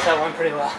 guess that went pretty well.